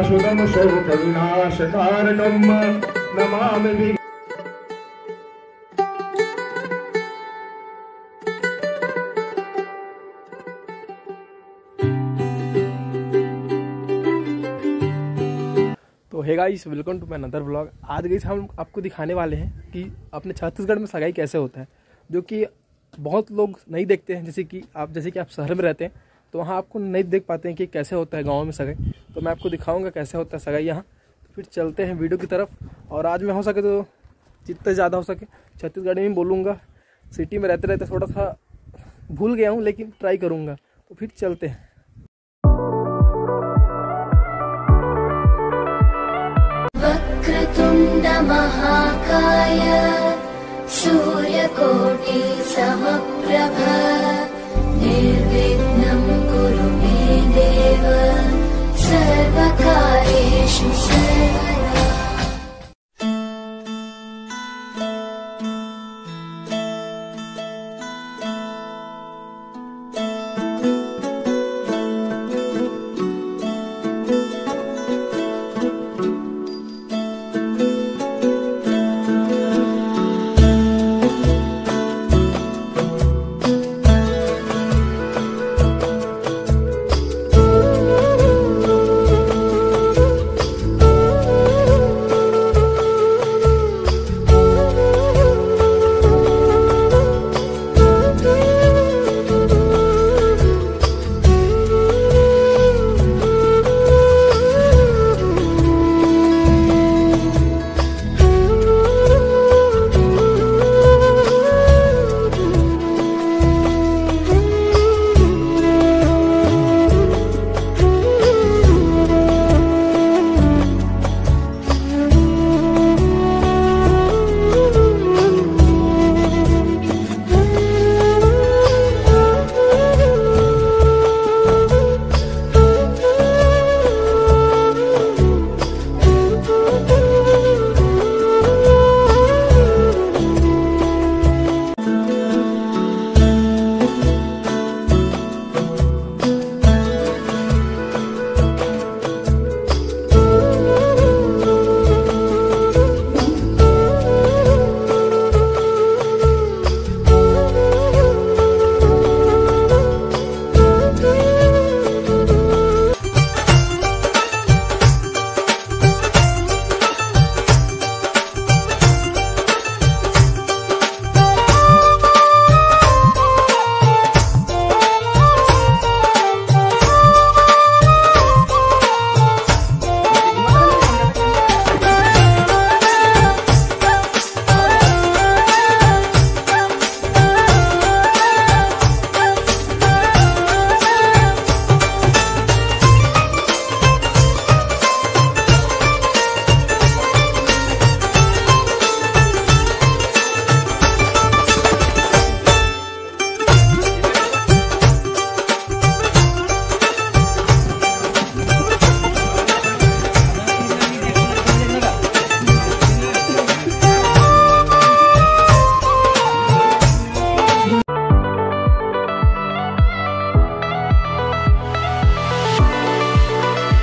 शुभम शोक विनाश कारणम नमामि वि- तो है guys welcome to my another blog आज गई हम आपको दिखाने वाले हैं कि अपने छत्तीसगढ़ में सगाई कैसे होता है, जो कि बहुत लोग नहीं देखते हैं, जैसे कि आप जैसे कि आप शहर में रहते हैं। तो वहाँ आपको नहीं देख पाते हैं कि कैसे होता है गाँव में सगाई। तो मैं आपको दिखाऊँगा कैसे होता है सगाई यहाँ। तो फिर चलते हैं वीडियो की तरफ़। और आज मैं हो सके तो जितना ज़्यादा हो सके, छत्तीसगढ़ में बोलूँगा। सिटी में रहते रहते थोड़ा सा भूल गया हूँ, लेकिन ट्राई करूँगा। तो फिर चलते हैं। वक्रतुण्डमहाकाय सूर्यकोटि समप्रभ, निर्विघ्नं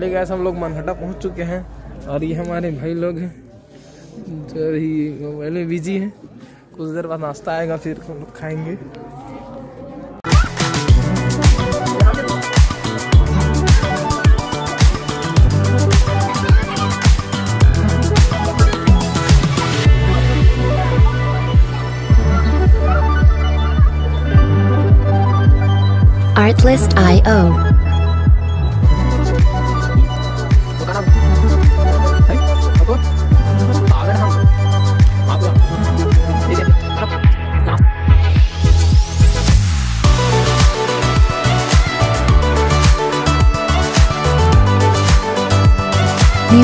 Finally guys हम लोग मनहटा पहुँच चुके हैं और ये हमारे भाई लोग हैं। जो अभी मोबाइल में बिज़ी हैं। कुछ देर बाद नाश्ता आएगा, फिर हम लोग खाएँगे। Artlist.io.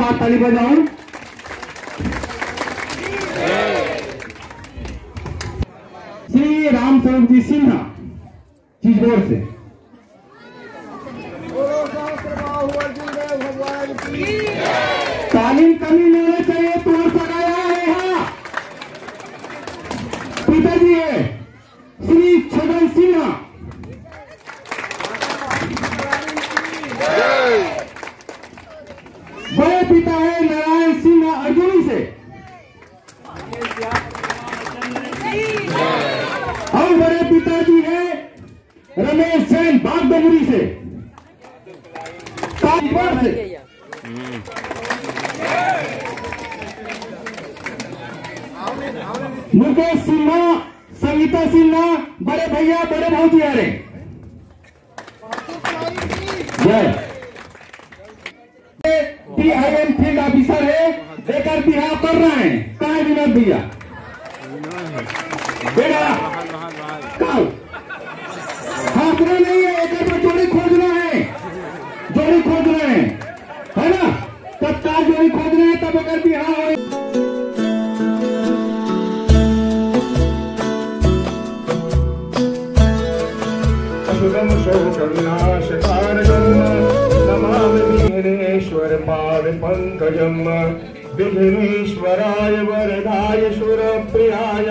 में जोरदार ताली बजाओ। श्री राम स्वरूप जी सिन्हा चीजबोर से। तालीम कमी लेना चाहिए तो सगाया है यहाँ पिताजी है श्री छगन सिन्हा बड़े पिता है नारायण सिंह अर्जुनी से और बड़े पिताजी है रमेश जैन बागडोगरी से कानपुर से मुकेश सिन्हा, संगीता सिन्हा, बड़े भैया, बड़े भाजी आ रहे जय। पीआईएम फ़ील्ड ऑफिसर है देकर बिहार कर रहे हैं। कहा विनोद भैया? बेटा, कहा? हाथना नहीं है, एक खोजना है जोड़ी खोज रहे हैं। है ना? तत्काल जोड़ी खोज रहे हैं, तब अगर बिहार हो सुगम शोकविनाशकारणम् नमामि विघ्नेश्वर पाद पङ्कजम् विघ्नेश्वराय वरदाय सुरप्रियाय,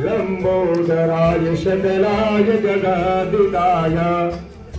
लम्बोदराय सकलाय जगादिताय।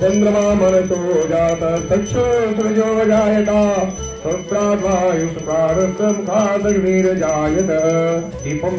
चन्द्रमा मनतो जात तक्षो सृजो जायता संस्त्राद्वायुष्कारमुखादग्निर्जायत दीपं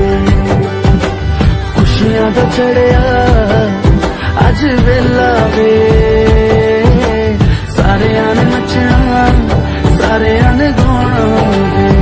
ਦੁਨੀਆ ਦਾ ਚੜਿਆ ਅੱਜ ਵੇਲਾ ਵੇ। ਸਾਰਿਆਂ ਨੇ ਨੱਚਣਾ ਸਾਰਿਆਂ ਨੇ ਗਾਉਣਾ ਵੇ।